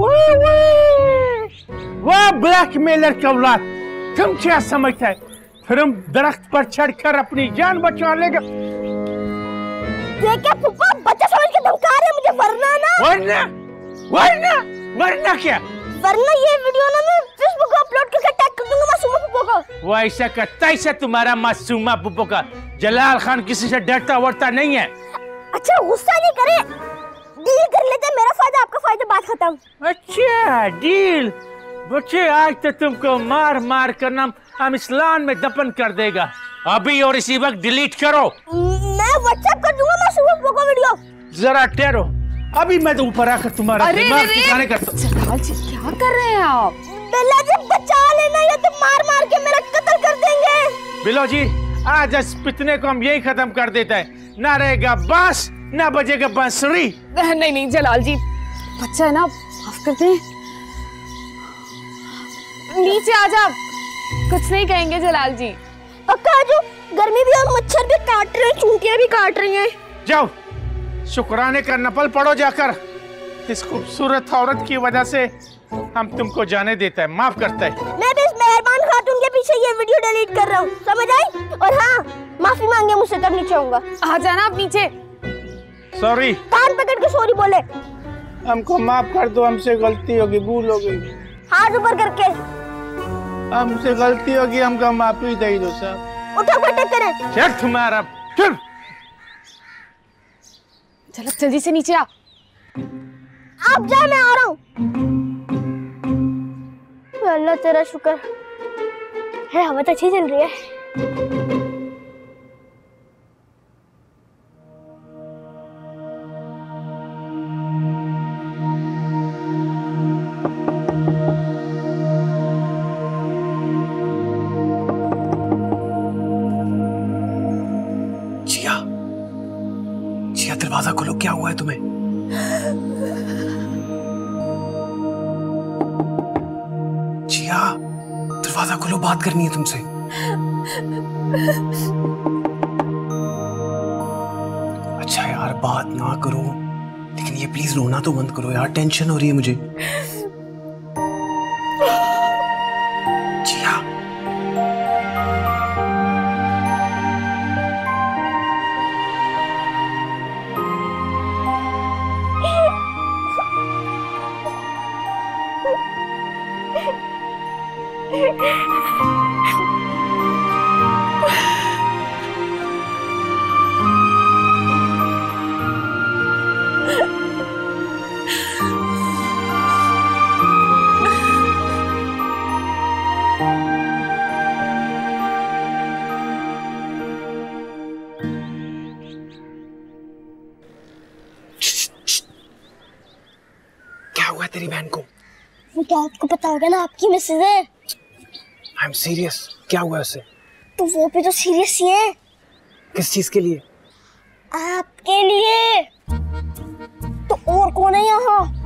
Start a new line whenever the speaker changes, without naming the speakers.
वाह वाह वाह ब्लैकमेलर का औलाद तुम क्या समझते है? फिर हम दरख्त पर चढ़कर अपनी जान बचा लेगा।
देखा पुप्पा बच्चा समझ के धमका रहे मुझे? वरना ना?
वरना? वरना? वरना क्या?
वरना ये वीडियो ना मैं फेसबुक पे अपलोड करके टैग कर दूँगा मासूमा पुप्पो को।
वो ऐसा करता ही से तुम्हारा मासूमा पुप्पो का। जलाल खान किसी से डरता वरता नहीं है।
अच्छा गुस्सा नहीं करे। डील कर लेते मेरा फ़ायदा आपका फ़ायदा बात खत्म।
अच्छा डील। बच्चे आज तो तुमको मार मार कर नाम हम इस्लाम में दफन कर देगा। अभी और इसी वक्त डिलीट करो।
मैं व्हाट्सएप कर दूँगा मासूमा पुप्पो को वीडियो
जरा ठहरो। अभी मैं तो ऊपर आकर तुम्हारा
अरे,
दिमाग
अरे,
ठिकाने कर
जलाल जी क्या कर रहे हैं आप?
बेला जी बचा लेना या तो मार मार के मेरा कत्ल कर देंगे।
बिलो जी आज इस पितने को हम यही खत्म कर देते हैं। ना रहेगा बाँस ना बजेगा बांसुरी।
नहीं नहीं जलाल जी बच्चा है ना माफ़ कर दें। नीचे आ जा। कुछ नहीं कहेंगे जलाल जी।
पक्का जो गर्मी भी और मच्छर भी काट रहे हैं चूंटियाँ भी काट रही हैं।
जाओ शुक्राने का नपल पड़ो जाकर। इस खूबसूरत औरत की वजह से हम तुमको जाने देता है। माफ़ करता है।
मैं भी इस मेहरबान ये वीडियो डिलीट कर रहा हूँ समझ आई? और हाँ माफ़ी मांगे मुझसे तब नीचे आऊँगा।
आ जाना आप नीचे।
सॉरी
कान पकड़ के सॉरी बोले।
हमको माफ़ कर दो हमसे गलती होगी भूल हो गई।
हाथ ऊपर करके।
हमसे गलती होगी हमको माफ़ी दे दो साहब
उठा बैठक करें।
चल तुम्हारा चल।
चलो जल्दी से नीचे आ।
आप जा मैं आ रहा हूँ। अल्लाह तेरा शुक्र। है हवा तो अच्छी चल रही है।
दरवाज़ा क्या हुआ है तुम्हें? जिया। दरवाज़ा खोलो, बात करनी है तुमसे। अच्छा यार, बात ना करो। लेकिन ये प्लीज़ रोना तो बंद करो यार टेंशन हो रही है मुझे। क्या हुआ तेरी बहन को?
वो तो आपको पता होगा ना आपकी मिसेज है।
आई एम सीरियस क्या हुआ उसे?
तो वो भी तो सीरियस ही है।
किस चीज़ के लिए?
आपके लिए। तो और कौन है यहाँ?